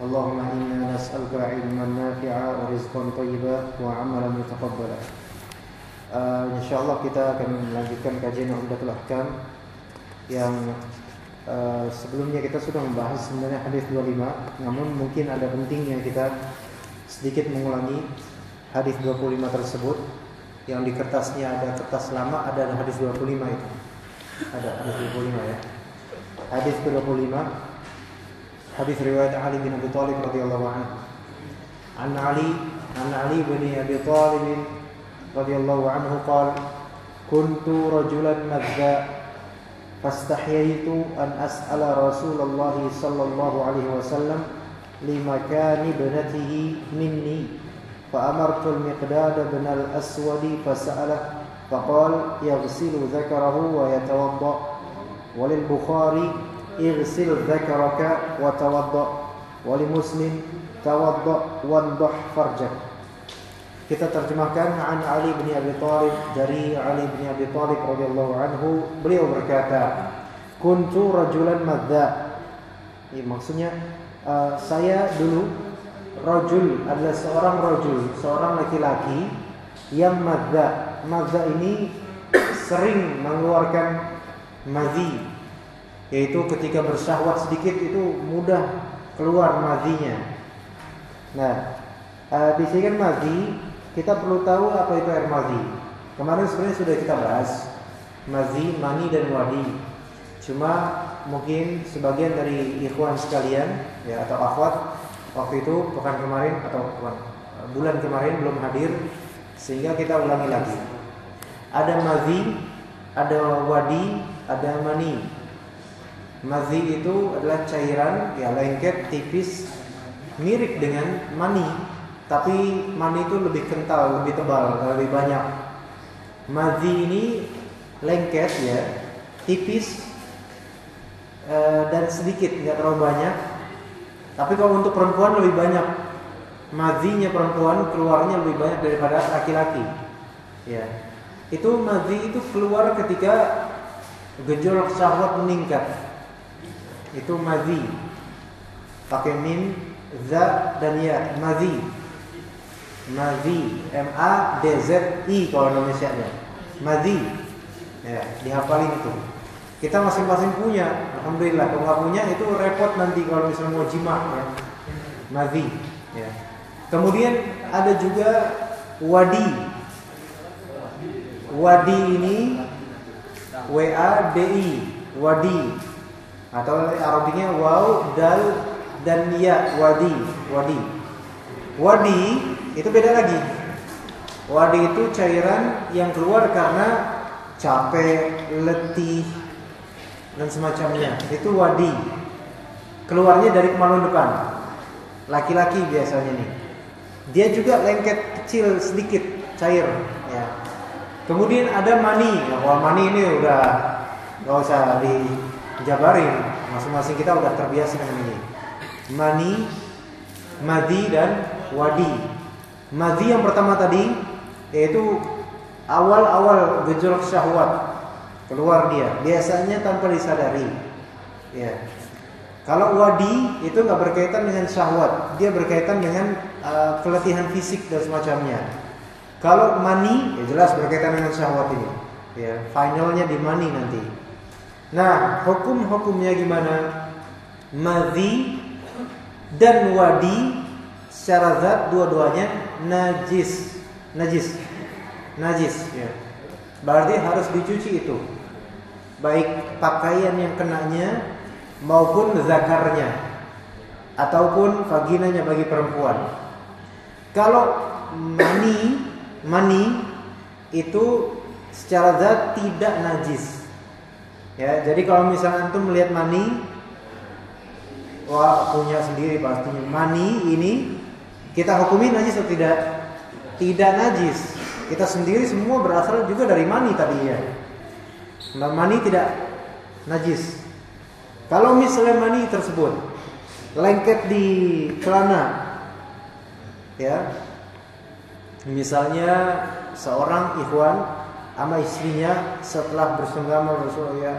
اللهم إنا نسألك علما نافعا ورزقا طيبا وعملا متقبلا uh, InsyaAllah kita akan melanjutkan kajian Umdatul Ahkam Yang uh, sebelumnya kita sudah membahas sebenarnya hadis 25 Namun mungkin ada pentingnya kita sedikit mengulangi hadis 25 tersebut Yang di kertasnya ada kertas lama ada hadis 25 itu Ada hadis 25 ya Hadis 25 حديث رواية علي بن أبي طالب رضي الله عنه عن علي عن علي بن أبي طالب رضي الله عنه قال كنت رجلا مذا فاستحييت أن أسأل رسول الله صلى الله عليه وسلم لمكان ابنته مني فأمرت المقداد بن الأسود فسأله فقال يغسل ذكره ويتوضأ وللبخاري irsil dzakaraka wa tawadda wa li muslim tawadda wandah farjak kita terjemahkan an Ali bin Abi Thalib dari Ali bin Abi Thalib radhiyallahu anhu beliau berkata kuntu rajulan madza ya, maksudnya uh, saya dulu rajul adalah seorang rajul seorang laki-laki yang madza madza ini sering mengeluarkan mazi yaitu ketika bersyahwat sedikit itu mudah keluar mazinya. Nah, uh, di sini kan mazi kita perlu tahu apa itu air mazi. Kemarin sebenarnya sudah kita bahas mazi, mani dan wadi. Cuma mungkin sebagian dari ikhwan sekalian ya atau akhwat waktu itu pekan kemarin atau bulan kemarin belum hadir sehingga kita ulangi lagi. Ada mazi, ada wadi, ada mani. Mazi itu adalah cairan ya lengket tipis mirip dengan mani tapi mani itu lebih kental, lebih tebal, lebih banyak. Mazi ini lengket ya, tipis e, dan sedikit, nggak terlalu banyak. Tapi kalau untuk perempuan lebih banyak. Mazinya perempuan keluarnya lebih banyak daripada laki-laki. Ya. Itu mazi itu keluar ketika gejolak syahwat meningkat itu mazi pakai mim za dan ya. Mazi mazi m a d z i kalau Indonesia nya mazi ya dihafalin itu. Kita masing-masing punya. Alhamdulillah. Kalau nggak punya itu repot nanti kalau misalnya mau jima ya. Mazi ya. Kemudian ada juga wadi. Wadi ini w a d i. Wadi atau Arabinya waw dal dan ya wadi wadi. Wadi itu beda lagi. Wadi itu cairan yang keluar karena capek letih dan semacamnya. Itu wadi. Keluarnya dari kemaluan depan. Laki-laki biasanya nih. Dia juga lengket kecil sedikit cair ya. Kemudian ada mani. Nah, kalau mani ini udah nggak usah di jabarin. Masing-masing kita udah terbiasa dengan ini. Mani madi dan wadi. Madi yang pertama tadi yaitu awal-awal gejolak syahwat. Keluar dia. Biasanya tanpa disadari. Ya. Kalau wadi itu nggak berkaitan dengan syahwat. Dia berkaitan dengan uh, keletihan fisik dan semacamnya. Kalau mani ya jelas berkaitan dengan syahwat ini. Ya finalnya di mani nanti Nah, hukum-hukumnya gimana? Madhi dan wadi secara zat dua-duanya najis. Najis. Najis, ya. Berarti harus dicuci itu. Baik pakaian yang kenanya maupun zakarnya ataupun vaginanya bagi perempuan. Kalau mani, mani itu secara zat tidak najis. Ya, jadi kalau misalnya antum melihat mani, wah punya sendiri pastinya. Mani ini Kita hukumi najis atau tidak? Tidak najis. Kita sendiri semua berasal juga dari mani tadi ya. Mani tidak najis. Kalau misalnya mani tersebut lengket di celana, ya, misalnya seorang ikhwan sama istrinya setelah bersenggama ya,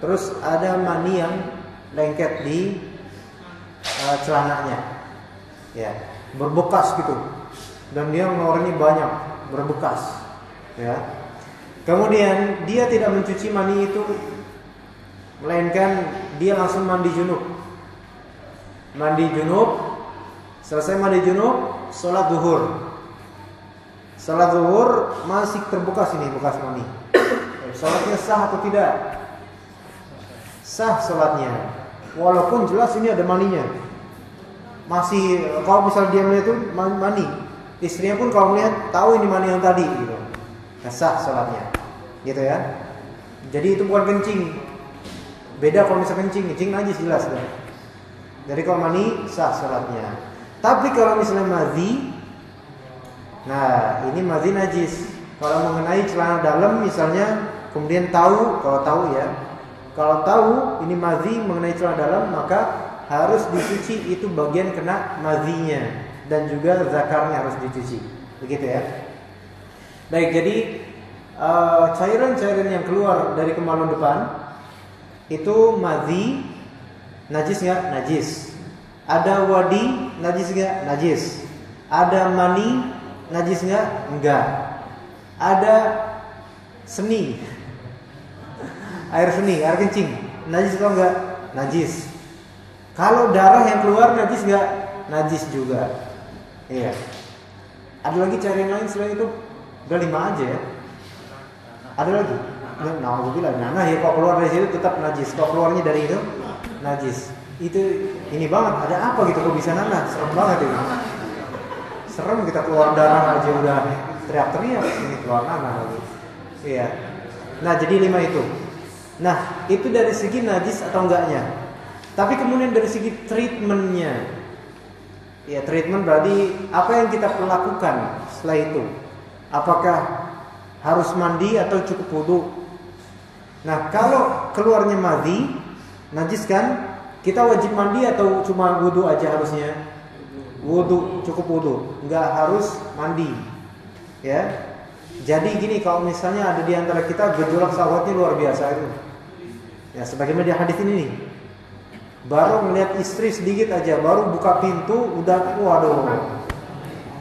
terus ada mani yang lengket di uh, celananya, ya, berbekas gitu, dan dia mengeluarkannya banyak, berbekas, ya. Kemudian dia tidak mencuci mani itu melainkan dia langsung mandi junub. Mandi junub, selesai mandi junub, sholat zuhur. Sholat zuhur masih terbuka sini bekas mani. Sholatnya sah atau tidak? Sah sholatnya. Walaupun jelas ini ada maninya. Masih kalau misalnya dia melihat itu mani, istrinya pun kalau melihat tahu ini mani yang tadi gitu. Nah, sah sholatnya, gitu ya. Jadi itu bukan kencing, Beda kalau misalnya kencing, kencing najis jelas kan. Jadi kalau mani sah sholatnya. Tapi kalau misalnya madhi, nah ini madhi najis. Kalau mengenai celana dalam misalnya, kemudian tahu, kalau tahu ya, kalau tahu ini madhi mengenai celana dalam, maka harus dicuci itu bagian kena madhinya dan juga zakarnya harus dicuci. Begitu ya. Baik, jadi eh, cairan-cairan yang keluar dari kemaluan depan itu madhi najis nggak? Najis. Ada wadi najis nggak? Najis. Ada mani najis nggak? Enggak. Ada seni. Air seni, air kencing. Najis atau enggak? Najis. Kalau darah yang keluar najis nggak? Najis juga. Iya. Ada lagi cari yang lain selain itu? Udah lima aja ya. Ada lagi? Nah, bilang, nah ya kok keluar dari situ tetap najis. Kok keluarnya dari itu najis. Itu ini banget. Ada apa gitu kok bisa nanah? Serem banget itu. Serem kita keluar darah aja udah teriak-teriak ini keluar nanah. Iya. Nah, jadi lima itu. Nah, itu dari segi najis atau enggaknya. Tapi kemudian dari segi treatmentnya, ya treatment berarti apa yang kita lakukan setelah itu. Apakah harus mandi atau cukup wudhu? Nah, kalau keluarnya madhi, najis kan? Kita wajib mandi atau cuma wudhu aja harusnya? Wudhu, cukup wudhu, nggak harus mandi. Ya, jadi gini kalau misalnya ada di antara kita gejolak sahwatnya luar biasa itu. Ya, sebagaimana di hadis ini nih. Baru melihat istri sedikit aja, baru buka pintu udah waduh.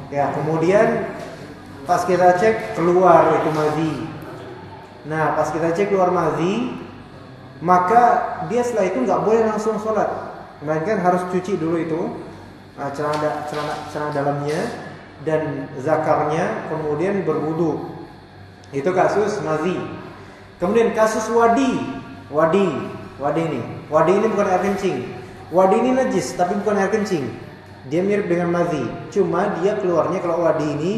Ya, kemudian pas kita cek keluar itu madhi. Nah, pas kita cek keluar madhi, maka dia setelah itu nggak boleh langsung sholat, melainkan harus cuci dulu itu uh, celana, celana, celana dalamnya dan zakarnya, kemudian berwudu. Itu kasus madhi. Kemudian kasus wadi, wadi, wadi ini, wadi ini bukan air kencing. Wadi ini najis, tapi bukan air kencing. Dia mirip dengan madhi, cuma dia keluarnya kalau wadi ini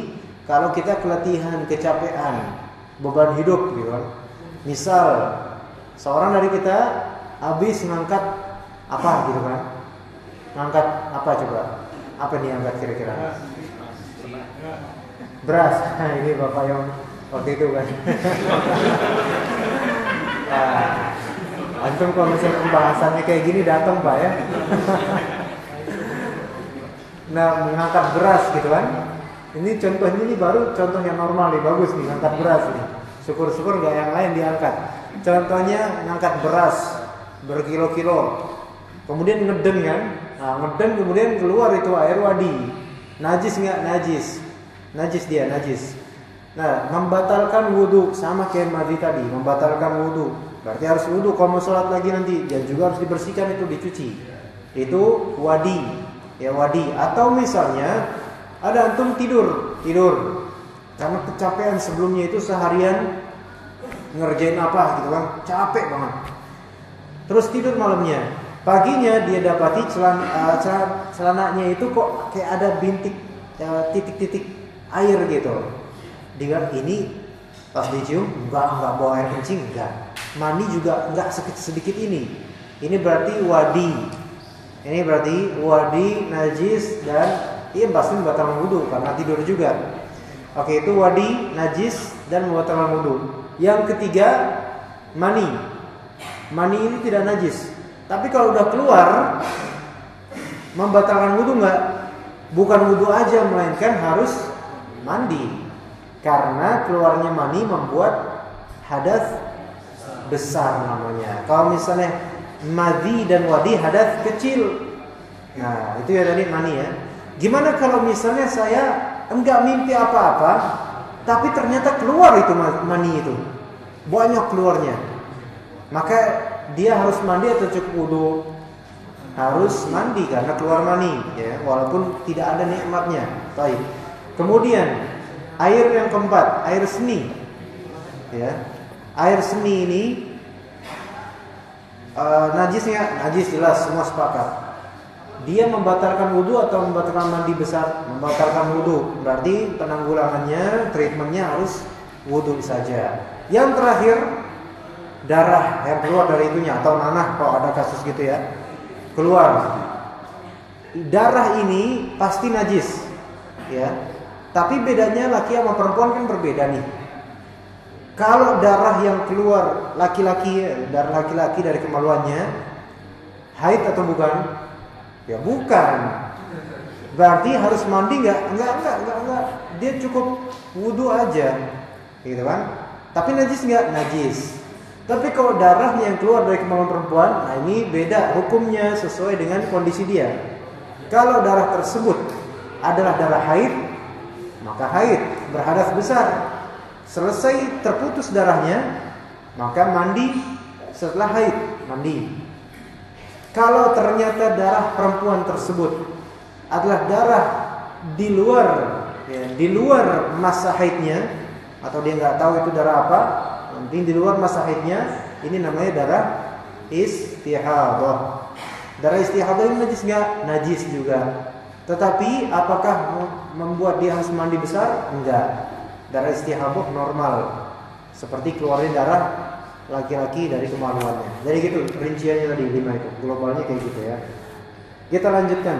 kalau kita keletihan, kecapean, beban hidup gitu kan. Misal seorang dari kita habis ngangkat apa gitu kan. Ngangkat apa coba? Apa nih angkat kira-kira? Beras. Nah, ini Bapak yang waktu itu kan. nah, antum kalau misalnya pembahasannya kayak gini datang Pak ya. nah, mengangkat beras gitu kan ini contohnya ini baru contoh yang normal nih, bagus nih, ngangkat beras nih. Syukur-syukur nggak yang lain diangkat. Contohnya ngangkat beras berkilo-kilo. Kemudian ngeden kan? Nah, kemudian keluar itu air wadi. Najis nggak? Najis. Najis dia, najis. Nah, membatalkan wudhu sama kayak madi tadi, membatalkan wudhu. Berarti harus wudhu kalau mau sholat lagi nanti dan juga harus dibersihkan itu dicuci. Itu wadi, ya wadi. Atau misalnya ada antum tidur, tidur. Karena kecapean sebelumnya itu seharian ngerjain apa gitu kan, capek banget. Terus tidur malamnya. Paginya dia dapati celana, uh, celana celananya itu kok kayak ada bintik uh, titik-titik air gitu. Dia ini pas dicium enggak enggak bawa air kencing enggak. Mani juga enggak sedikit sedikit ini. Ini berarti wadi. Ini berarti wadi najis dan Iya pasti membatalkan wudhu karena tidur juga. Oke itu wadi najis dan membatalkan wudhu. Yang ketiga mani. Mani ini tidak najis. Tapi kalau udah keluar membatalkan wudhu nggak? Bukan wudhu aja melainkan harus mandi. Karena keluarnya mani membuat hadas besar namanya. Kalau misalnya madi dan wadi hadas kecil. Nah, itu ya tadi mani ya. Gimana kalau misalnya saya enggak mimpi apa-apa, tapi ternyata keluar itu mani itu. Banyak keluarnya. Maka dia harus mandi atau cukup wudhu? Harus mandi karena keluar mani ya, walaupun tidak ada nikmatnya. Baik. Kemudian air yang keempat, air seni. Ya. Air seni ini uh, najisnya najis jelas semua sepakat dia membatalkan wudhu atau membatalkan mandi besar? Membatalkan wudhu. Berarti penanggulangannya, treatmentnya harus wudhu saja. Yang terakhir, darah yang keluar dari itunya atau nanah kalau ada kasus gitu ya. Keluar. Darah ini pasti najis. Ya. Tapi bedanya laki sama perempuan kan berbeda nih. Kalau darah yang keluar laki-laki, darah laki-laki dari kemaluannya, haid atau bukan? Ya bukan. Berarti harus mandi nggak? Enggak, enggak, enggak, enggak. Dia cukup wudhu aja, gitu kan? Tapi najis nggak? Najis. Tapi kalau darah yang keluar dari kemaluan perempuan, nah ini beda hukumnya sesuai dengan kondisi dia. Kalau darah tersebut adalah darah haid, maka haid berhadas besar. Selesai terputus darahnya, maka mandi setelah haid, mandi. Kalau ternyata darah perempuan tersebut adalah darah di luar ya, di luar masa haidnya atau dia nggak tahu itu darah apa, penting di luar masa haidnya, ini namanya darah istihadah. Darah istihadah ini najis nggak? Najis juga. Tetapi apakah membuat dia harus mandi besar? Enggak. Darah istihadah normal. Seperti keluarnya darah laki-laki dari kemaluannya. Jadi gitu rinciannya tadi lima itu, globalnya kayak gitu ya. Kita lanjutkan.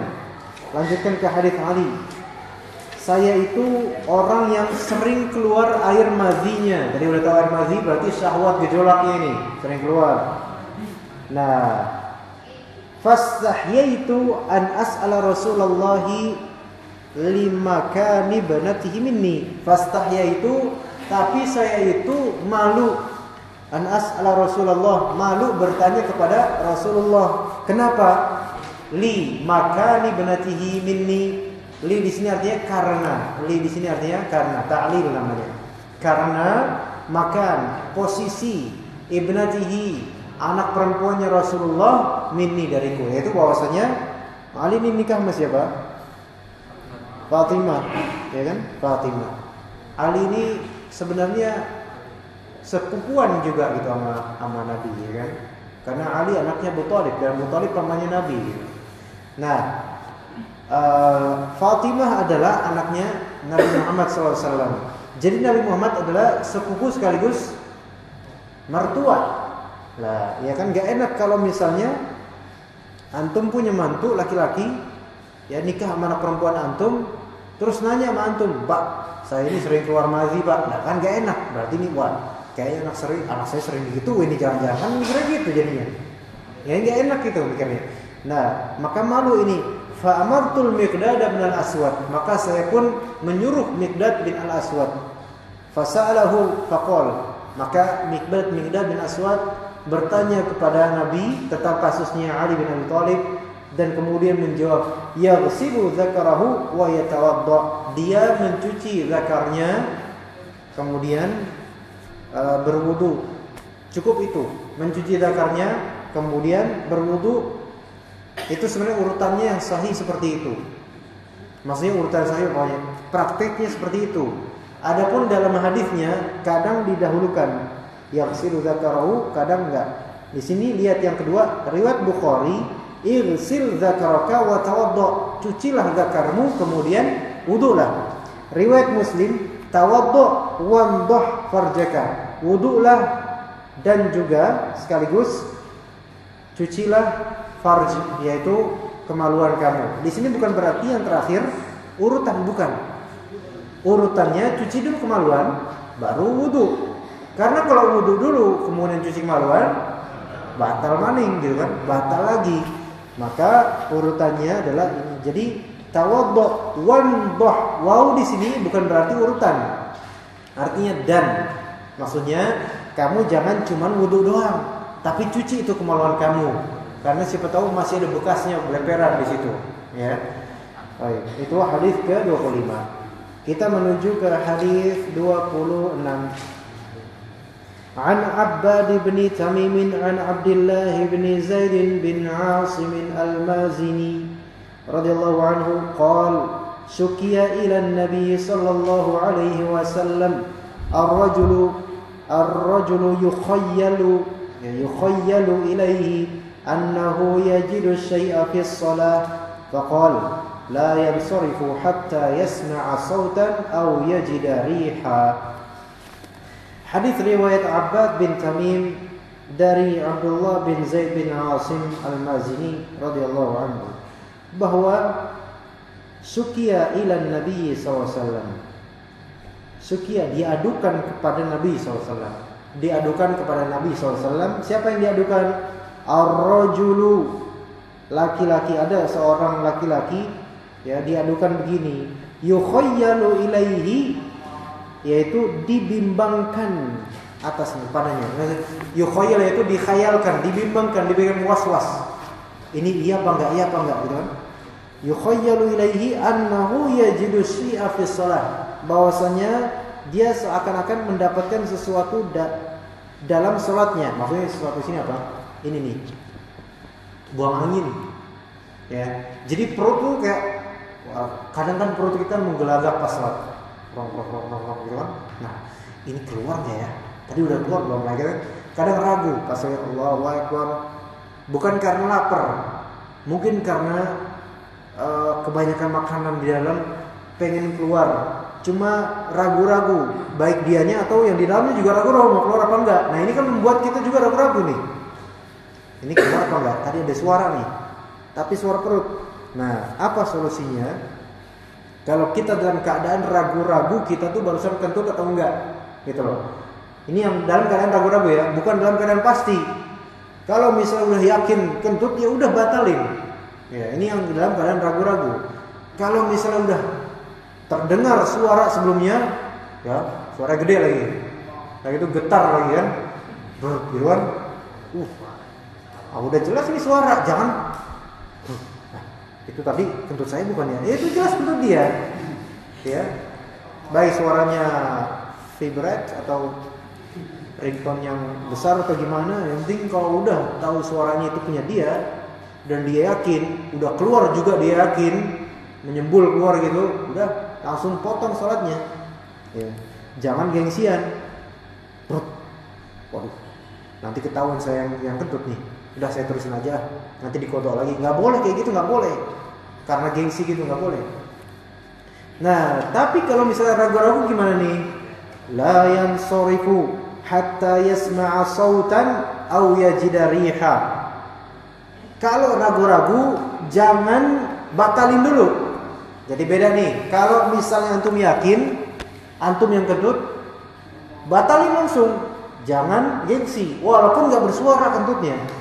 Lanjutkan ke hadis Ali. Saya itu orang yang sering keluar air mazinya. Jadi udah tahu air mazi berarti syahwat gejolaknya ini sering keluar. Nah, fastahyaitu an as'ala Rasulullah lima kani banatihi minni. Fastahyaitu tapi saya itu malu Anas ala Rasulullah malu bertanya kepada Rasulullah. Kenapa? Li makani benatihi minni. Li di sini artinya karena. Li di sini artinya karena. Ta'lil namanya. Karena makan posisi ibnatihi anak perempuannya Rasulullah minni dariku. Yaitu bahwasanya Ali ini nikah sama siapa? Fatimah, ya kan? Fatimah. Ali ini sebenarnya sepupuan juga gitu sama sama Nabi ya kan. Karena Ali anaknya Abu Thalib dan Abu Thalib pamannya Nabi. Nah, uh, Fatimah adalah anaknya Nabi Muhammad SAW. Jadi Nabi Muhammad adalah sepupu sekaligus mertua. Lah, ya kan gak enak kalau misalnya antum punya mantu laki-laki ya nikah sama anak perempuan antum terus nanya sama antum, "Pak, saya ini sering keluar mazi, Pak." Nah, kan gak enak. Berarti ini wah, kayaknya anak sering anak saya sering gitu ini jangan-jangan mikirnya gitu jadinya ya nggak enak gitu mikirnya nah maka malu ini fa amartul miqdad bin al aswad maka saya pun menyuruh miqdad bin al aswad fasalahu faqal maka miqdad miqdad bin aswad bertanya kepada nabi tentang kasusnya Ali bin Abi Thalib dan kemudian menjawab ya ghsibu zakarahu wa yatawadda dia mencuci zakarnya kemudian uh, berwudu. Cukup itu, mencuci zakarnya, kemudian berwudu. Itu sebenarnya urutannya yang sahih seperti itu. Maksudnya urutan sahih pokoknya prakteknya seperti itu. Adapun dalam hadisnya kadang didahulukan yang silu zakarahu, kadang enggak. Di sini lihat yang kedua, riwayat Bukhari, irsil zakaraka wa tawaddo. Cucilah zakarmu kemudian wudulah. Riwayat Muslim, tawaddu wandah farjaka. Wudulah dan juga sekaligus cucilah farj yaitu kemaluan kamu. Di sini bukan berarti yang terakhir Urutan bukan. Urutannya cuci dulu kemaluan, baru wudhu. Karena kalau wudhu dulu kemudian cuci kemaluan, batal maning gitu kan, batal lagi. Maka urutannya adalah ini. Jadi tawaddo wan doh wow di sini bukan berarti urutan. Artinya dan. Maksudnya kamu jangan cuman wudhu doang, tapi cuci itu kemaluan kamu Karena siapa tahu masih ada bekasnya beleperan di situ, ya. Baik, itu hadis ke-25. Kita menuju ke hadis 26. عن عباد بن تميم عن عبد الله بن زيد بن عاصم المازني رضي الله عنه قال شكي إلى النبي صلى الله عليه وسلم الرجل الرجل يخيل يخيل إليه أنه يجد الشيء في الصلاة فقال لا ينصرف حتى يسمع صوتا أو يجد ريحا Hadis riwayat Abbad bin Tamim dari Abdullah bin Zaid bin Asim Al-Mazini radhiyallahu anhu bahwa sukia ila Nabi SAW. Sukia diadukan kepada Nabi SAW. Diadukan kepada Nabi SAW. Siapa yang diadukan? Ar-rajulu laki-laki ada seorang laki-laki ya diadukan begini yukhayyalu ilaihi yaitu dibimbangkan atasnya padanya. Yukhayyal itu dikhayalkan, dibimbangkan, diberikan was-was. Ini iya apa enggak, iya apa enggak gitu kan? Yukhayyalu ilaihi annahu yajidu syai'a fi shalah. Bahwasanya dia seakan-akan mendapatkan sesuatu da dalam salatnya. Maksudnya sesuatu sini apa? Ini nih. Buang angin. Ya. Jadi perut tuh kayak kadang kan perut kita menggelagak pas salat rong rong rong rong rong gitu kan nah ini keluar ya tadi udah keluar belum lagi kan kadang ragu pas saya Allahu Akbar bukan karena lapar mungkin karena uh, kebanyakan makanan di dalam pengen keluar cuma ragu-ragu baik dianya atau yang di dalamnya juga ragu-ragu mau keluar apa enggak nah ini kan membuat kita juga ragu-ragu nih ini keluar apa enggak tadi ada suara nih tapi suara perut nah apa solusinya kalau kita dalam keadaan ragu-ragu, kita tuh barusan kentut atau enggak, gitu loh. Ini yang dalam keadaan ragu-ragu ya, bukan dalam keadaan pasti. Kalau misalnya udah yakin kentut, ya udah batalin. Ya, ini yang dalam keadaan ragu-ragu. Kalau misalnya udah terdengar suara sebelumnya, ya suara gede lagi, lagi itu getar lagi kan, kan, uh, ah, udah jelas ini suara, jangan. Itu tadi kentut saya bukannya ya? Itu jelas kentut dia. Ya. Baik suaranya vibrate atau ringtone yang besar atau gimana yang penting kalau udah tahu suaranya itu punya dia dan dia yakin udah keluar juga dia yakin menyembul keluar gitu udah langsung potong sholatnya ya. jangan gengsian. Brut. waduh. Nanti ketahuan saya yang, yang kentut nih udah saya terusin aja. Nanti dikodok lagi. Nggak boleh kayak gitu nggak boleh. Karena gengsi gitu nggak boleh. Nah tapi kalau misalnya ragu-ragu gimana nih? La yansorifu hatta yasma'a sautan aw yajida riha. Kalau ragu-ragu jangan batalin dulu. Jadi beda nih. Kalau misalnya antum yakin antum yang kedut batalin langsung. Jangan gengsi. Walaupun nggak bersuara kentutnya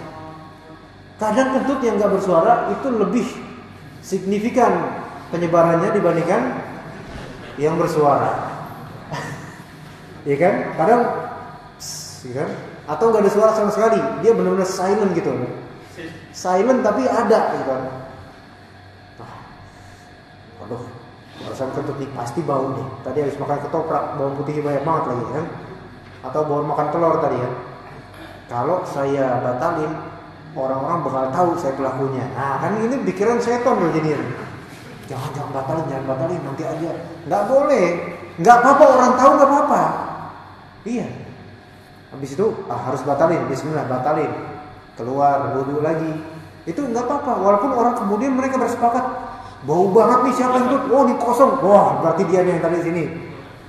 Kadang kentut yang nggak bersuara itu lebih signifikan penyebarannya dibandingkan yang bersuara. Iya kan? Kadang ya kan? Atau nggak ada suara sama sekali, dia benar-benar silent gitu. Silent tapi ada gitu kan. Nah, aduh, perasaan kentut nih pasti bau nih. Tadi habis makan ketoprak, bawang putih banyak banget lagi kan? Atau baru makan telur tadi kan? Kalau saya batalin, orang-orang bakal tahu saya pelakunya. Nah, kan ini pikiran setan loh jadi. Jangan jangan batalin, jangan batalin nanti aja. Nggak boleh. Nggak apa-apa orang tahu nggak apa-apa. Iya. Habis itu ah, harus batalin. Bismillah batalin. Keluar wudhu lagi. Itu nggak apa-apa. Walaupun orang kemudian mereka bersepakat bau banget nih siapa yang Oh ini kosong. Wah berarti dia yang tadi sini.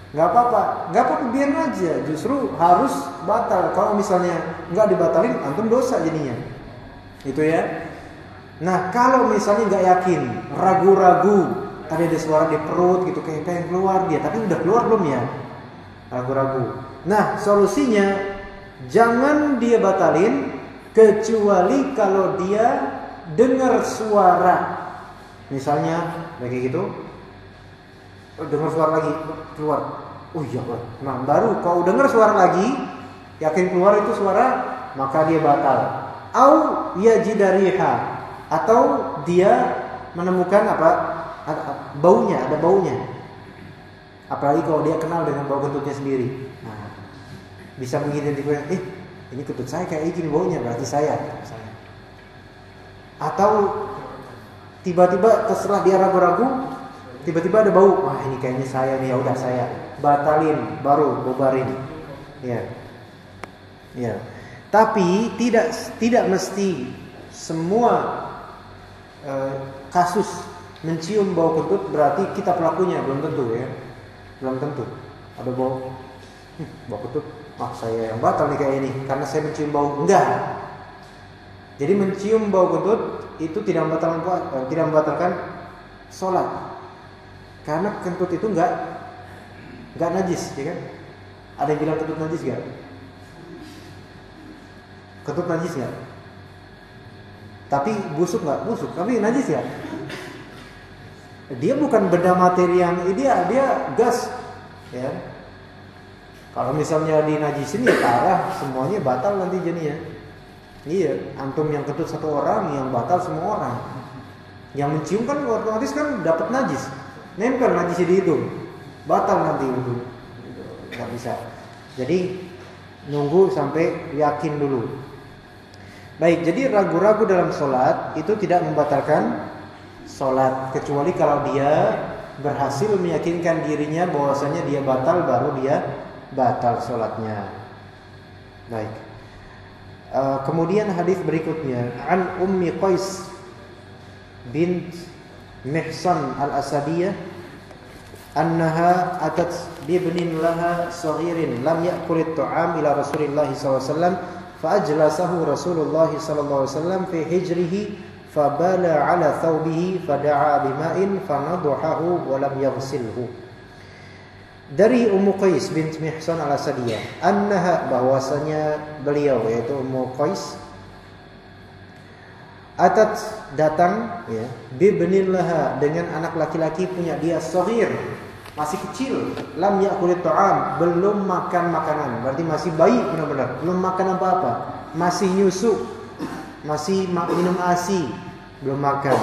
Nggak apa-apa, nggak apa-apa biar aja. Justru harus batal. Kalau misalnya nggak dibatalin, antum dosa jadinya. Itu ya. Nah kalau misalnya nggak yakin, ragu-ragu, tadi ada suara di perut gitu kayak pengen keluar dia, tapi udah keluar belum ya? Ragu-ragu. Nah, solusinya jangan dia batalin kecuali kalau dia dengar suara. Misalnya kayak gitu, dengar suara lagi keluar. Oh iya, nah baru kau dengar suara lagi, yakin keluar itu suara, maka dia batal. Au yajidariha atau dia menemukan apa baunya, ada baunya. Apalagi kalau dia kenal dengan bau kentutnya sendiri. Nah, bisa mengidentifikasi, eh ini kentut saya kayak gini baunya, berarti saya. Atau tiba-tiba terserah dia ragu-ragu, tiba-tiba ada bau, wah ini kayaknya saya nih, ya udah saya batalin, baru bubarin. Ya. Ya. Tapi tidak tidak mesti semua uh, kasus mencium bau kentut berarti kita pelakunya belum tentu ya. Belum tentu. Ada bau? Hm, bau kentut? Ah saya yang batal nih kayak ini karena saya mencium bau. Enggak. Jadi mencium bau kentut itu tidak membatalkan eh, tidak membatalkan sholat. Karena kentut itu enggak enggak najis ya kan? Ada yang bilang kentut najis enggak kentut najis enggak tapi busuk enggak busuk. Tapi najis ya dia bukan benda materi yang dia dia gas ya. Kalau misalnya di najisin ya parah. Semuanya batal nanti jadinya. Iya antum yang ketut satu orang yang batal semua orang. Yang mencium kan otomatis kan dapat najis. Nempel najis di hidung. Batal nanti itu nggak bisa. Jadi nunggu sampai yakin dulu baik jadi ragu-ragu dalam sholat itu tidak membatalkan sholat kecuali kalau dia berhasil meyakinkan dirinya bahwasanya dia batal baru dia batal sholatnya. Baik. Uh, kemudian hadis berikutnya an Ummi Qais bint Mihsan al-Asadiyah annaha atat bibnin laha saghirin lam ya'kul at-ta'am ila Rasulillah sallallahu fa ajlasahu Rasulullah sallallahu alaihi wasallam fi hijrihi fabala ala thawbihi fada'a bima'in fanadhahu wa lam yaghsilhu dari Ummu Qais bint Mihsan al-Asadiyah annaha bahwasanya beliau yaitu Ummu Qais atat datang ya bibnin laha dengan anak laki-laki punya dia sahir masih kecil lam yakulit ta'am belum makan makanan berarti masih bayi benar-benar belum makan apa-apa masih nyusu masih minum ASI, belum makan.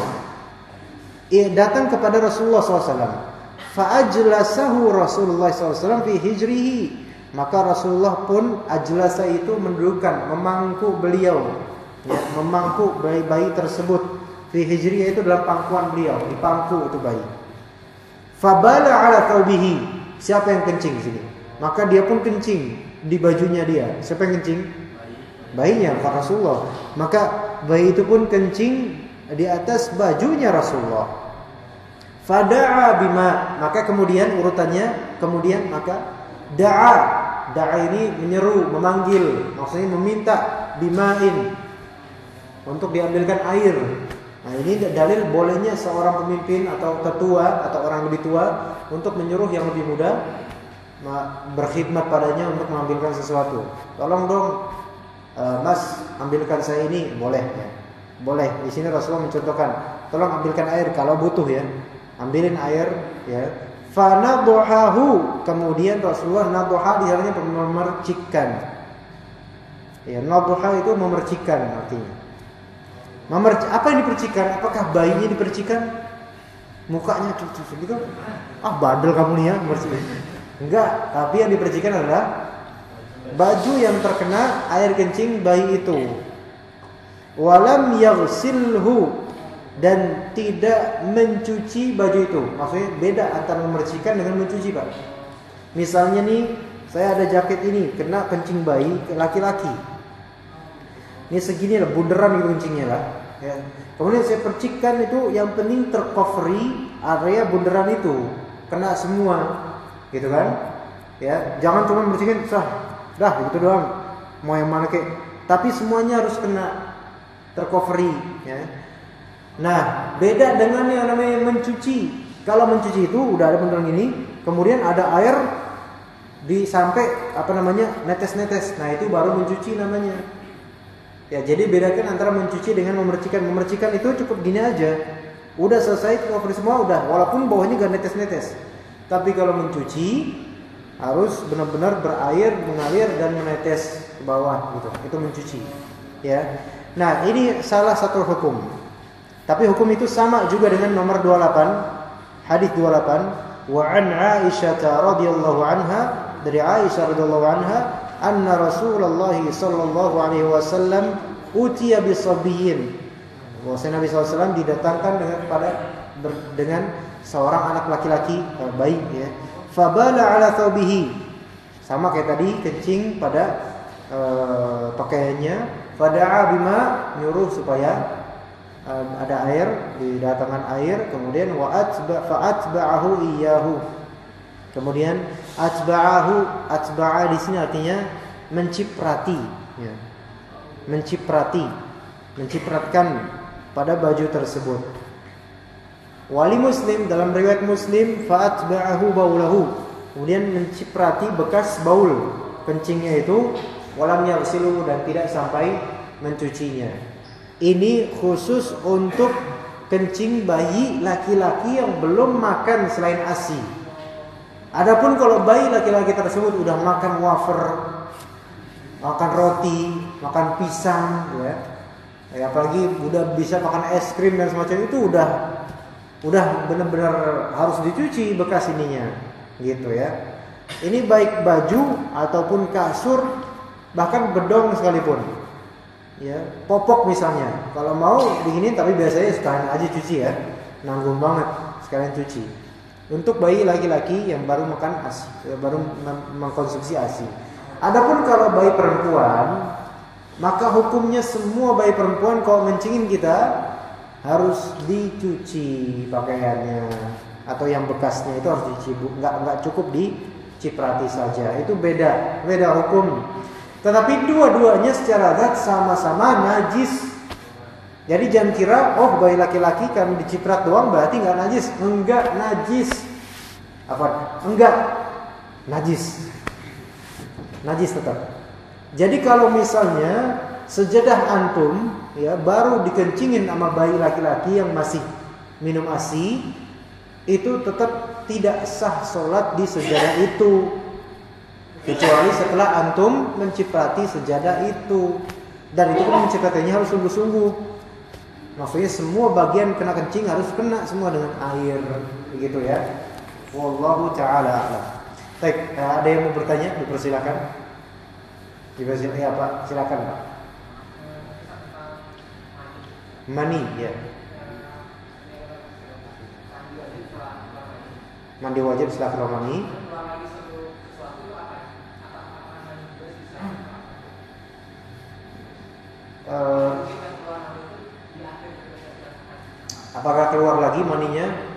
Ia datang kepada Rasulullah SAW. Fa'ajlasahu Rasulullah SAW fi hijrihi. Maka Rasulullah pun ajlasa itu mendudukkan, memangku beliau. Ya, memangku bayi-bayi tersebut. Fi hijri itu dalam pangkuan beliau, dipangku itu bayi. Fabala ala taubihi. Siapa yang kencing sini? Maka dia pun kencing di bajunya dia. Siapa yang kencing? bayinya Pak Rasulullah. Maka bayi itu pun kencing di atas bajunya Rasulullah. Fada'a bima, maka kemudian urutannya kemudian maka da'a. Da'a ini menyeru, memanggil, maksudnya meminta bimain untuk diambilkan air. Nah, ini dalil bolehnya seorang pemimpin atau ketua atau orang lebih tua untuk menyuruh yang lebih muda berkhidmat padanya untuk mengambilkan sesuatu. Tolong dong e, Mas ambilkan saya ini boleh ya. Boleh. Di sini Rasulullah mencontohkan, tolong ambilkan air kalau butuh ya. Ambilin air ya. Fanadhahu kemudian Rasulullah nadha di dalamnya memercikkan. Ya, nadha itu memercikkan artinya. Memerc apa yang dipercikan? Apakah bayinya dipercikan? Mukanya cucu gitu. Ah, bandel kamu nih ya, Enggak, tapi yang dipercikan adalah baju yang terkena air kencing bayi itu. Walam yaghsilhu dan tidak mencuci baju itu. Maksudnya beda antara memercikan dengan mencuci, Pak. Misalnya nih, saya ada jaket ini kena kencing bayi laki-laki. Ini segini lah, bunderan gitu kencingnya lah. Ya. Kemudian saya percikan itu yang penting tercovery area bunderan itu, kena semua, gitu kan? Ya, jangan cuma bersihkan sah Dah begitu doang. Mau yang mana kek. Tapi semuanya harus kena tercovery ya. Nah, beda dengan yang namanya mencuci. Kalau mencuci itu udah ada benang ini, kemudian ada air di sampai apa namanya netes-netes. Nah itu baru mencuci namanya. Ya jadi bedakan antara mencuci dengan memercikan. Memercikan itu cukup gini aja. Udah selesai cover semua udah. Walaupun bawahnya gak netes-netes. Tapi kalau mencuci harus benar-benar berair, mengalir dan menetes ke bawah gitu. Itu mencuci. Ya. Nah ini salah satu hukum. Tapi hukum itu sama juga dengan nomor 28 hadis 28 wa an Aisyah radhiyallahu anha dari Aisyah radhiyallahu anha anna Rasulullah sallallahu alaihi wasallam utiya bisabiyin bahwasanya Nabi SAW didatangkan dengan pada dengan seorang anak laki-laki eh, bayi ya. Fabala ala thawbihi. Sama kayak tadi kencing pada uh, pakaiannya. Fada'a bima nyuruh supaya um, ada air didatangkan air. Kemudian wa atba fa atba'ahu iyyahu. Kemudian atba'ahu atba'a di sini artinya menciprati ya. menciprati mencipratkan pada baju tersebut wali muslim dalam riwayat muslim fa atba'ahu baulahu kemudian menciprati bekas baul kencingnya itu walam yaghsilu dan tidak sampai mencucinya ini khusus untuk kencing bayi laki-laki yang belum makan selain ASI. Adapun kalau bayi laki-laki tersebut udah makan wafer, makan roti, makan pisang, ya, ya apalagi udah bisa makan es krim dan semacam itu udah udah benar-benar harus dicuci bekas ininya, gitu ya. Ini baik baju ataupun kasur, bahkan bedong sekalipun ya. Popok misalnya. Kalau mau dinginin tapi biasanya sekalian aja cuci ya. Nanggung banget sekalian cuci untuk bayi laki-laki yang baru makan asi ya, baru mengkonsumsi asi. Adapun kalau bayi perempuan maka hukumnya semua bayi perempuan kalau mencingin kita harus dicuci pakaiannya. Atau yang bekasnya itu harus dicuci nggak nggak cukup diciprati saja. Itu beda beda hukum. Tetapi dua-duanya secara zat sama-sama najis. Jadi jangan kira, oh bayi laki-laki kan diciprat doang berarti nggak najis. Enggak najis. Apa? Enggak najis. Najis tetap. Jadi kalau misalnya sejadah antum ya baru dikencingin sama bayi laki-laki yang masih minum ASI itu tetap tidak sah sholat di sejadah itu kecuali setelah antum menciprati sejadah itu dan itu pun mencipratinya harus sungguh-sungguh maksudnya semua bagian kena kencing harus kena semua dengan air begitu ya. Wallahu taala alam. Baik eh, ada yang mau bertanya? Dipersilakan. Dipersilakan ya pak. Silakan pak. Mani ya. Mandi wajib setelah mani. Uh, apakah keluar lagi maninya?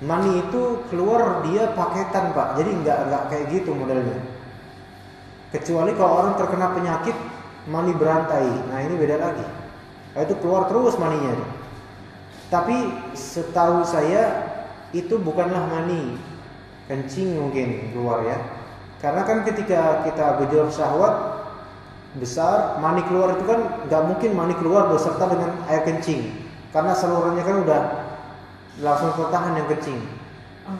Mani itu keluar dia paketan pak, jadi nggak nggak kayak gitu modelnya. Kecuali kalau orang terkena penyakit mani berantai, nah ini beda lagi. Nah, itu keluar terus maninya. Tapi setahu saya itu bukanlah mani, kencing mungkin keluar ya. Karena kan ketika kita gejolak syahwat besar, mani keluar itu kan nggak mungkin mani keluar beserta dengan air kencing, karena salurannya kan udah langsung tertahan yang kencing.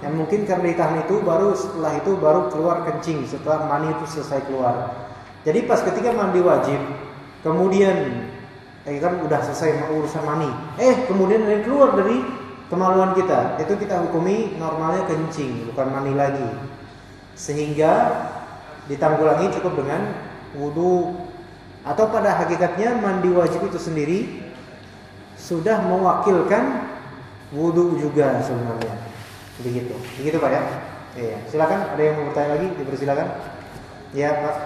Yang mungkin karena ditahan itu baru setelah itu baru keluar kencing setelah mani itu selesai keluar. Jadi pas ketika mandi wajib, kemudian eh kan udah selesai urusan mani, eh kemudian ada keluar dari kemaluan kita, itu kita hukumi normalnya kencing bukan mani lagi. Sehingga ditanggulangi cukup dengan wudhu atau pada hakikatnya mandi wajib itu sendiri sudah mewakilkan wudhu juga sebenarnya. Begitu. Begitu pak ya? Iya. Silakan ada yang mau bertanya lagi? Dipersilakan. Ya pak.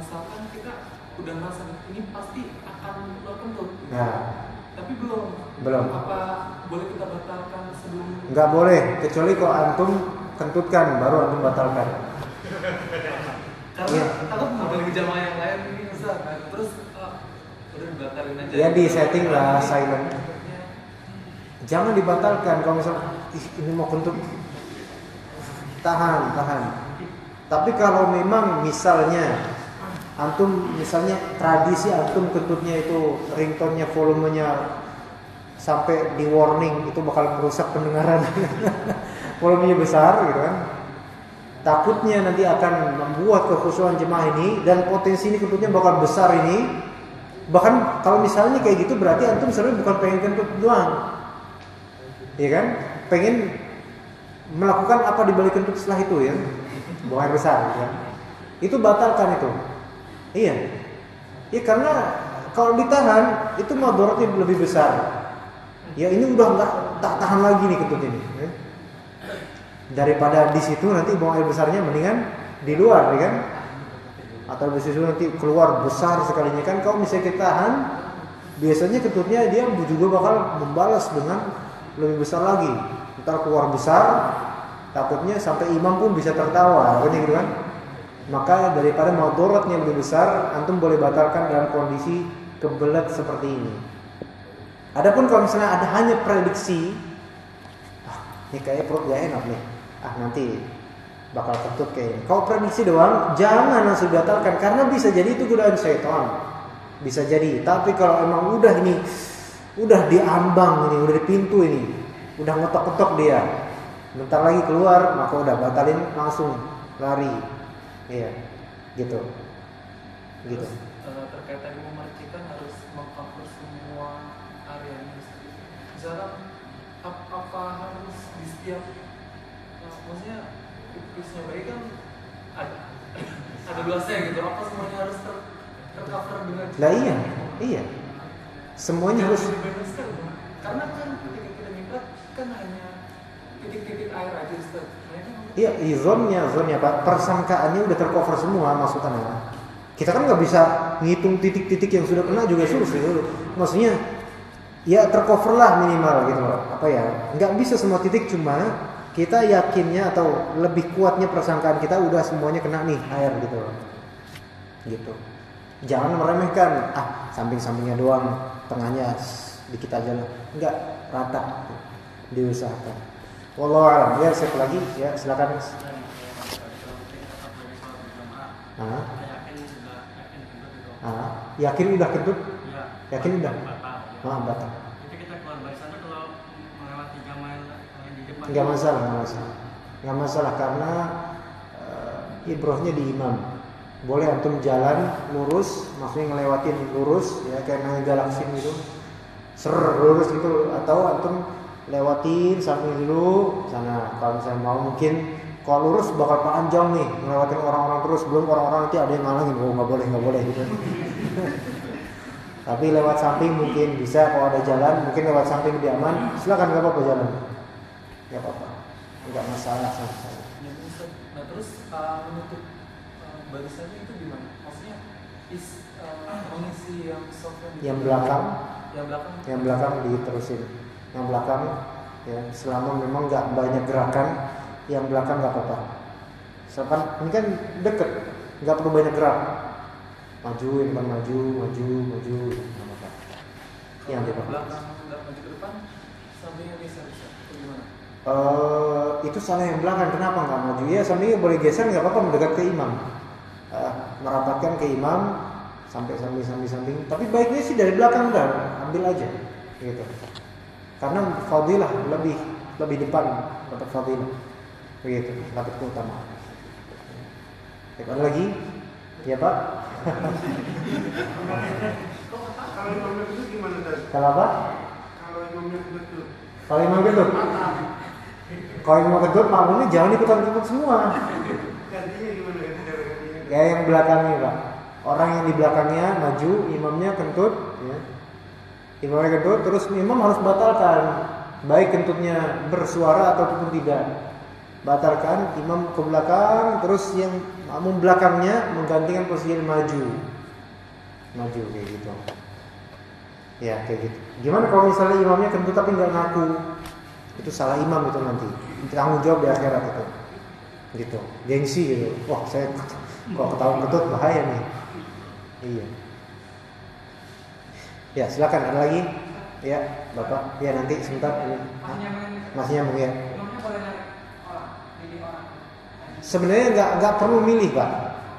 Misalkan kita udah merasa ini pasti akan kentut nah. Tapi belum. Belum. Apa boleh kita batalkan sebelum? Nggak boleh kecuali kalau antum kentutkan baru antum batalkan. Karena ya. takut ada gejala yang lain ini Ustaz. Terus aja Ya, di setting lah, silent. Jangan dibatalkan kalau misal ini mau kentut tahan, tahan. Tapi kalau memang misalnya antum misalnya tradisi antum kentutnya itu ringtone-nya volumenya sampai di warning itu bakal merusak pendengaran. volumenya besar gitu kan. Takutnya nanti akan membuat kekhusyuan jemaah ini dan potensi ini kentutnya bakal besar ini. Bahkan kalau misalnya kayak gitu berarti antum sebenarnya bukan pengen kentut doang, ya kan? Pengen melakukan apa di balik kentut setelah itu ya, buang air besar, ya. Itu batalkan itu. Iya, ya karena kalau ditahan itu madorotnya lebih besar. Ya ini udah nggak tak tahan lagi nih kentut ini. Ya. Daripada di situ nanti buang air besarnya mendingan di luar, ya kan? Atau di situ nanti keluar besar sekalinya kan. Kalau misalnya kita tahan, biasanya kentutnya dia juga bakal membalas dengan lebih besar lagi. Ntar keluar besar, takutnya sampai imam pun bisa tertawa, kan gitu kan? Maka daripada madorotnya lebih besar, antum boleh batalkan dalam kondisi kebelet seperti ini. Adapun kalau misalnya ada hanya prediksi, ah, ini kayak perut gak enak nih, ah nanti bakal ini. Kalau prediksi doang, jangan langsung batalkan karena bisa jadi itu godaan syaitan. Bisa jadi. Tapi kalau emang udah ini, udah diambang ini, udah di pintu ini, udah ngetok-ngetok dia, bentar lagi keluar, maka udah batalin langsung lari. Iya, gitu. Gitu. Terus, uh, terkait tadi memastikan harus mengcover semua area misalkan ap apa harus di setiap maksudnya pisnya baik kan ada ada gelasnya gitu apa semuanya harus ter tercover dengan Lah iya, iya. Semuanya harus karena kan ketika kita mimbat kan hanya titik-titik air aja Ustaz ini Iya, iya, zonnya, zonnya Pak. Persangkaannya udah tercover semua masukannya. Kita kan nggak bisa ngitung titik-titik yang sudah kena juga sulit gitu. Maksudnya ya tercover lah minimal gitu Apa ya? Nggak bisa semua titik cuma kita yakinnya atau lebih kuatnya persangkaan kita udah semuanya kena nih air gitu. Gitu. Jangan meremehkan ah samping-sampingnya doang, tengahnya dikit aja lah. Enggak, rata. Diusahakan. Wallahu a'lam. Ya, siapa lagi? Ya, silakan. Ah. Ah, yakin udah kentut? Yakin udah? Ah, batal. Enggak masalah, enggak masalah. Enggak masalah karena uh, ibrohnya di imam. Boleh antum jalan lurus, maksudnya ngelewatin lurus ya kayak main galaksin gitu. Ser lurus gitu atau antum lewatin samping dulu sana kalau misalnya mau mungkin kalau lurus bakal panjang nih ngelewatin orang-orang terus belum orang-orang nanti ada yang ngalangin oh nggak boleh nggak boleh gitu tapi lewat samping mungkin bisa kalau ada jalan mungkin lewat samping lebih aman silakan nggak apa-apa jalan nggak apa-apa. Nggak masalah sama sekali. Ya. Nah terus uh, menutup uh, barisannya itu gimana? Maksudnya is uh, mengisi yang soft yang, belakang. Yang belakang? Yang belakang diterusin. Yang belakang ya selama memang nggak banyak gerakan yang belakang nggak apa-apa. Sebab ini kan deket nggak perlu banyak gerak. Maju yang depan maju maju maju. Nggak apa-apa. Yang di belakang nggak maju ke depan sampingnya bisa bisa gimana? Eh, itu salah yang belakang kenapa nggak maju? Ya sampingnya boleh geser nggak apa-apa mendekat ke imam. Eh, merapatkan ke imam sampai samping samping samping tapi baiknya sih dari belakang udah ambil aja gitu. Karena fadilah lebih lebih depan dapat fadilah. Begitu dapat keutamaan. Baik, ada lagi? Ya pak. Kalau imamnya itu gimana kalau apa? Kalau imamnya betul, kalau imam ketut kalau imam ketut makmumnya jangan ikutan ketut semua. Ya yang belakangnya pak. Orang yang di belakangnya maju imamnya kentut ya. imamnya kentut terus imam harus batalkan. Baik kentutnya bersuara ataupun tidak. Batalkan imam ke belakang terus yang makmum belakangnya menggantikan posisi maju. Maju kayak gitu. Ya kayak gitu. Gimana kalau misalnya imamnya kentut tapi nggak ngaku itu salah imam itu nanti. Tanggung jawab di akhirat itu. Gitu. Gengsi gitu. Wah saya kok ketahuan ketut bahaya nih. Iya. Ya, silakan. Ada lagi? Ya, Bapak. Ya, nanti sebentar. Ini. Masih nyambung ya. Sebenarnya nggak nggak perlu milih pak,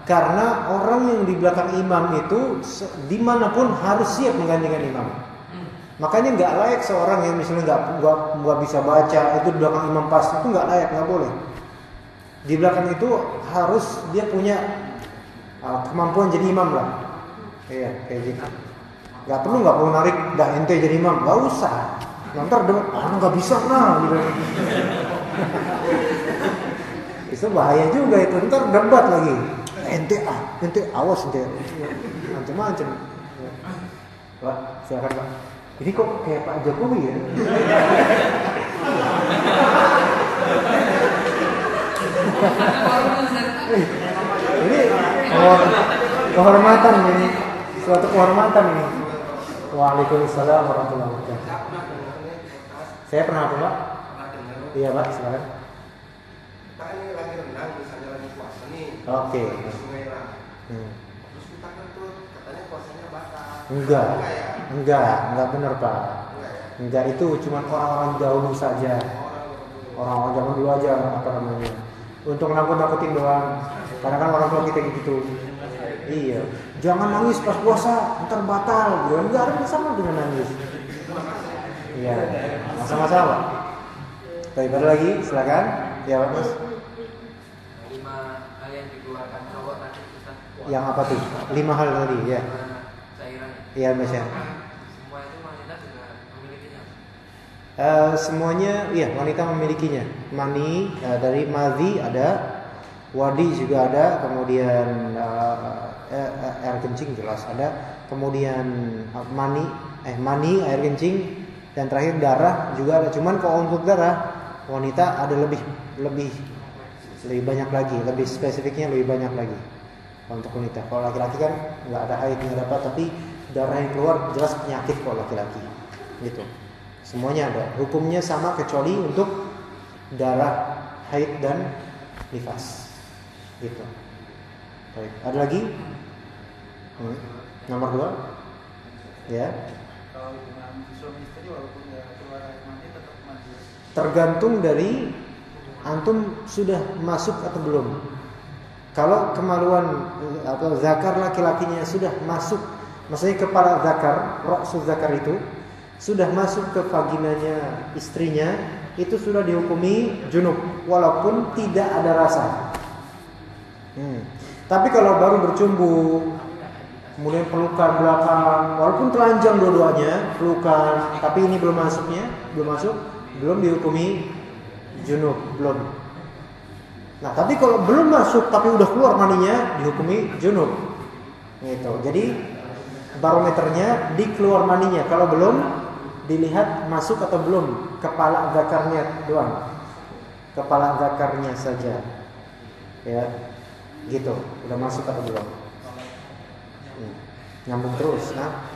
karena orang yang di belakang imam itu di mana pun harus siap menggantikan imam. Makanya nggak layak seorang yang misalnya nggak nggak nggak bisa baca itu di belakang imam pas itu nggak layak nggak boleh. Di belakang itu harus dia punya uh, kemampuan jadi imam lah. Iya kayak gitu. Nggak perlu nggak perlu narik dah ente jadi imam nggak usah. Nanti debat ah nggak bisa nah gitu. itu bahaya juga itu ntar debat lagi ente ah ente awas ente macam-macam pak silakan pak ini kok kayak Pak Jokowi ya ini kehor- kehormatan ini suatu kehormatan ini Waalaikumsalam warahmatullahi wabarakatuh saya pernah apa pak iya pak silakan Kita ini lagi renang, misalnya lagi puasa nih. Oke. Lah. Hmm. Terus kita kan tuh katanya puasanya batal. Enggak, Enggak enggak, benar pak. Enggak itu cuma orang-orang dahulu saja, Orang orang-orang zaman dulu aja apa namanya, untuk nakut-nakutin doang. Karena kan orang tua kita gitu. Iya, jangan nangis pas puasa, ntar batal. Gitu. Enggak ada masalah dengan nangis. Iya, masa-masa pak. Baik, ada lagi, silakan. Ya, Pak Mas. lima hal yang dikeluarkan cowok tadi kita Yang apa tuh? Lima hal tadi, ya. Iya, Mas ya. semua itu wanita juga memilikinya Eh, semuanya, iya wanita memilikinya. Mani eh, dari madhi ada, wadi juga ada, kemudian eh, air kencing jelas ada, kemudian eh, mani, eh mani air kencing, dan terakhir darah juga ada. Cuman kalau untuk darah wanita ada lebih lebih lebih banyak lagi, lebih spesifiknya lebih banyak lagi untuk wanita. Kalau laki-laki kan nggak ada haid nggak dapat, tapi darah yang keluar jelas penyakit kalau laki-laki, gitu. Semuanya ada. Hukumnya sama kecuali untuk darah haid dan nifas. Gitu. Baik. Ada lagi? Hmm. Nomor dua. Ya. Kalau hubungan suami istri walaupun nggak keluar air mandi tetap mandi. Tergantung dari antum sudah masuk atau belum. Kalau kemaluan atau zakar laki-lakinya sudah masuk, maksudnya kepala zakar, roksu zakar itu sudah masuk ke vaginanya istrinya, itu sudah dihukumi junub walaupun tidak ada rasa. Hmm. Tapi kalau baru bercumbu, kemudian pelukan belakang, walaupun telanjang dua-duanya, pelukan, tapi ini belum masuknya, belum masuk, belum dihukumi junub, belum. Nah, tapi kalau belum masuk tapi udah keluar maninya dihukumi junub. Gitu. Jadi barometernya di keluar maninya. Kalau belum dilihat masuk atau belum kepala zakarnya doang. Kepala zakarnya saja. Ya. Gitu. Udah masuk atau belum? Hmm. Nyambung terus, nah.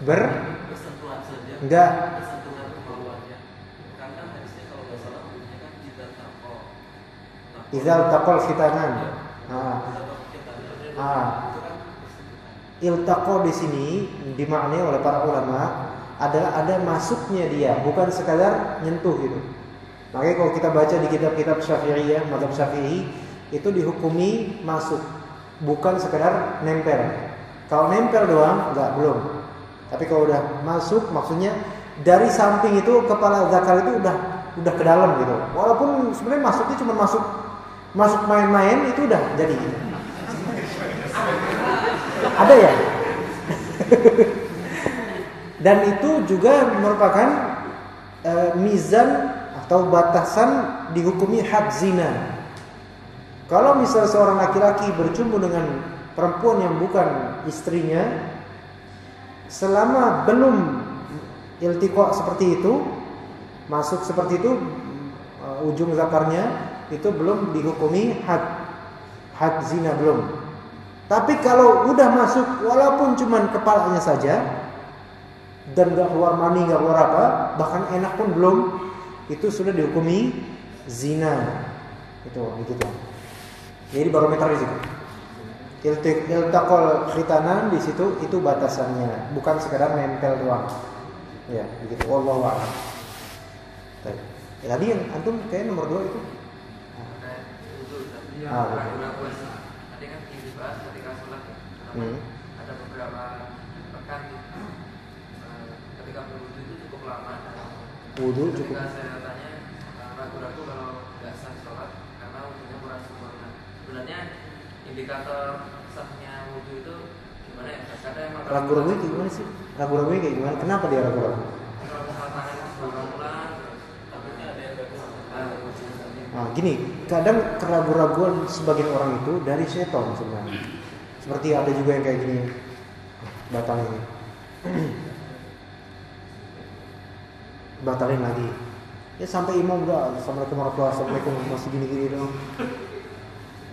Ber enggak izal taqal fitanan. Ah. Ah. Iltaqo di sini dimaknai oleh para ulama adalah ada masuknya dia, bukan sekadar nyentuh gitu. Makanya kalau kita baca di kitab-kitab Syafi'iyah, mazhab Syafi'i itu dihukumi masuk, bukan sekadar nempel. Kalau nempel doang enggak belum. Tapi kalau udah masuk maksudnya dari samping itu kepala zakar itu udah udah ke dalam gitu. Walaupun sebenarnya masuknya cuma masuk masuk main-main itu udah jadi gitu. Ada ya? Dan itu juga merupakan e, mizan atau batasan dihukumi had zina. Kalau misal seorang laki-laki bercumbu dengan perempuan yang bukan istrinya, selama belum iltiqa seperti itu, masuk seperti itu, e, ujung zakarnya itu belum dihukumi had had zina belum. Tapi kalau udah masuk walaupun cuman kepalanya saja dan nggak keluar mani nggak keluar apa, bahkan enak pun belum, itu sudah dihukumi zina. Itu begitu. Jadi barometer itu. Iltik- Iltaqol khitanan di situ itu batasannya, bukan sekedar nempel doang. Ya, begitu. Wallahu a'lam. Tadi yang antum kayak nomor dua itu. Ah, wudhu. ragu-raguan. Tadi kan yang dibahas ketika sholat ya. Kenapa Hmm. ada beberapa pekan eh, ketika berwudhu itu cukup lama. Wudhu Ketika cukup. saya tanya eh, ragu-ragu kalau nggak sah sholat karena wudhunya kurang sempurna. Sebenarnya indikator sahnya wudhu itu gimana ya? Kadang emang Ragu-ragu gimana sih? Ragu-ragu kayak gimana? Kenapa dia ragu-ragu? Takutnya ada yang gagal. Nah, gini, kadang keraguan-raguan sebagian orang itu dari setan sebenarnya. Seperti ada juga yang kayak gini, batalin batalin lagi. Ya sampai imam udah assalamualaikum warahmatullahi wabarakatuh, masih gini-gini dong.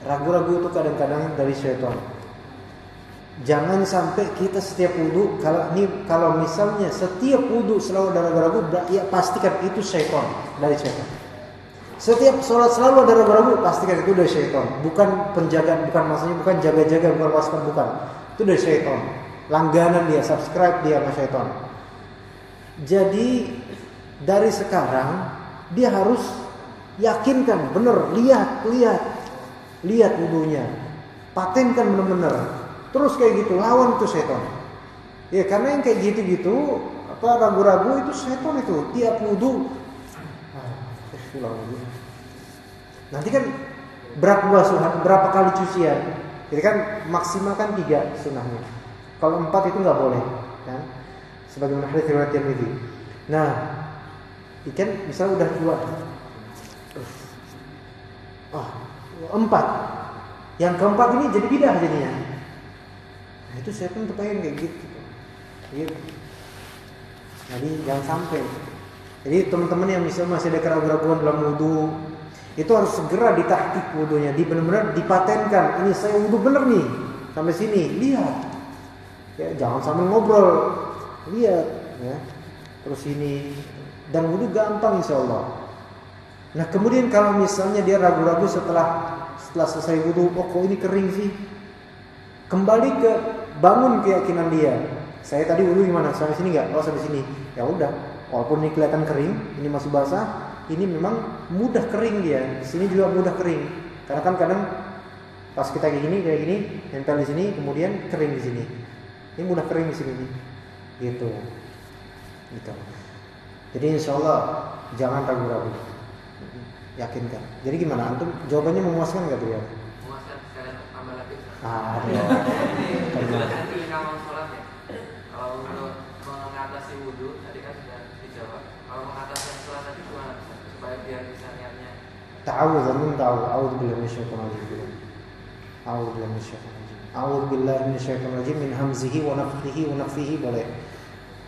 Ragu-ragu itu kadang-kadang dari setan. Jangan sampai kita setiap wudhu kalau ini kalau misalnya setiap wudhu selalu ada ragu-ragu, ya pastikan itu setan dari setan. Setiap sholat selalu ada ragu-ragu, pastikan itu dari syaitan. Bukan penjagaan, bukan maksudnya bukan jaga-jaga, bukan pasukan, bukan. Itu dari syaitan. Langganan dia, subscribe dia sama syaitan. Jadi dari sekarang dia harus yakinkan, bener, lihat, lihat, lihat wudhunya, patenkan bener-bener. Terus kayak gitu, lawan itu syaitan. Ya karena yang kayak gitu-gitu, apa ragu-ragu itu syaitan itu. Tiap wudhu pulang dulu. Nanti kan berapa basuhan, berapa kali cucian? Jadi kan maksimal kan tiga sunnahnya. Kalau empat itu nggak boleh, kan? Sebagaimana hadis riwayat Tirmidzi. Nah, ikan misalnya udah dua, oh empat. Yang keempat ini jadi bidah jadinya. Nah, itu saya pun kepengen kayak gitu. Gitu. Jadi jangan sampai jadi teman-teman yang misalnya masih ada keraguan-keraguan dalam wudhu itu harus segera ditahkik wudhunya, di benar-benar dipatenkan. Ini saya wudhu bener nih sampai sini, lihat. Ya, jangan sambil ngobrol, lihat. Ya. Terus ini dan wudhu gampang insya Allah. Nah kemudian kalau misalnya dia ragu-ragu setelah setelah selesai wudhu, oh kok ini kering sih? Kembali ke bangun keyakinan dia. Saya tadi wudhu gimana? Sampai sini nggak? Oh sampai sini. Ya udah, Walaupun ini kelihatan kering, ini masih basah, ini memang mudah kering dia. Di sini juga mudah kering. Karena kan kadang pas kita kayak gini, kayak gini, nempel di sini, kemudian kering di sini. Ini mudah kering di sini nih. Gitu. Gitu. Jadi insya Allah jangan ragu-ragu. Yakinkan. Jadi gimana? Antum jawabannya memuaskan nggak tuh ya? Memuaskan sekalian tambah lagi. Ah, ya. Kalau untuk mengatasi wudhu tadi kan sudah dijawab. Kalau mengatasi yang sholat tadi gimana? Supaya biar bisa niatnya. تعوذ من تعوذ أعوذ بالله من الشيطان الرجيم أعوذ بالله من الشيطان الرجيم أعوذ بالله من الشيطان الرجيم من همزه ونفخه ونفثه boleh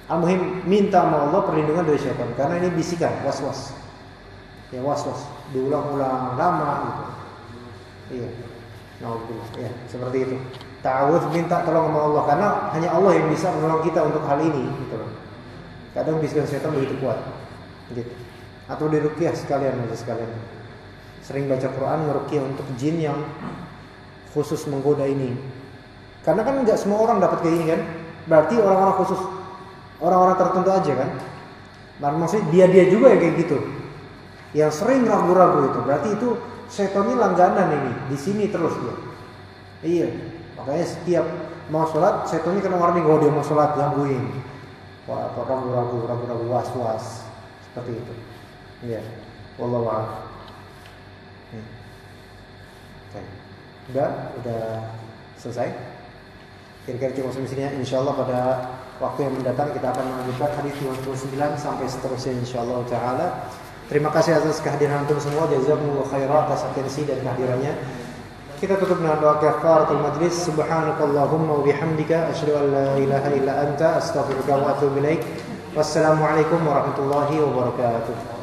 Al-Muhim minta sama Allah perlindungan dari syaitan karena ini bisikan was-was. Ya was-was, diulang-ulang lama gitu. Iya. Nauzubillah. Ya, seperti itu. Ta'awudz minta tolong sama Allah karena hanya Allah yang bisa menolong kita untuk hal ini gitu loh. Kadang bisikan syaitan begitu kuat. Gitu. Atau diruqyah sekalian aja sekalian. Sering baca Quran ngeruqyah untuk jin yang khusus menggoda ini. Karena kan nggak semua orang dapat kayak gini kan. Berarti orang-orang khusus orang-orang tertentu aja kan. Nah, maksudnya dia-dia juga yang kayak gitu. Yang sering ragu-ragu itu. Berarti itu setannya langganan ini. Di sini terus dia. Iya. Makanya setiap mau sholat, setannya kena warning kalau dia mau sholat gangguin. Apa ragu-ragu, ragu-ragu, was-was. Seperti itu. Iya. Wallahu a'lam. Oke. Udah, udah selesai. Kira-kira cuma sampai sini ya. Insya Allah pada waktu yang mendatang kita akan melanjutkan hadis 29 sampai seterusnya insya Allah taala. Terima kasih atas kehadiran antum semua. Jazakumullah khairan atas atensi dan kehadirannya. إذا كتبنا كفارة المجلس. سبحانك اللهم وبحمدك أشهد أن لا إله إلا أنت أستغفرك وأتوب إليك. والسلام عليكم ورحمة الله وبركاته.